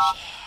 Shh.